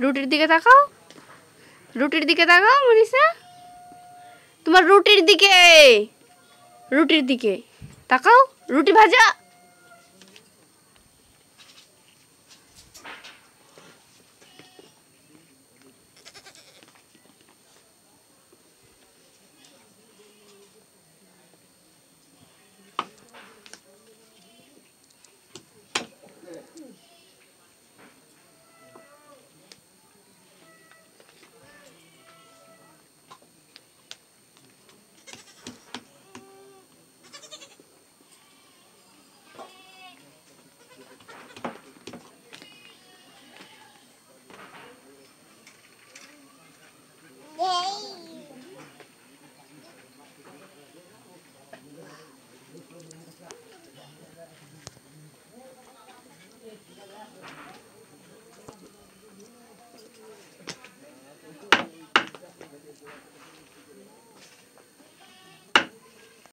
রুটির দিকে তাকাও রুটির দিকে তাকাও মনীষা তোমার রুটির দিকে রুটির দিকে তাকাও রুটি ভাজা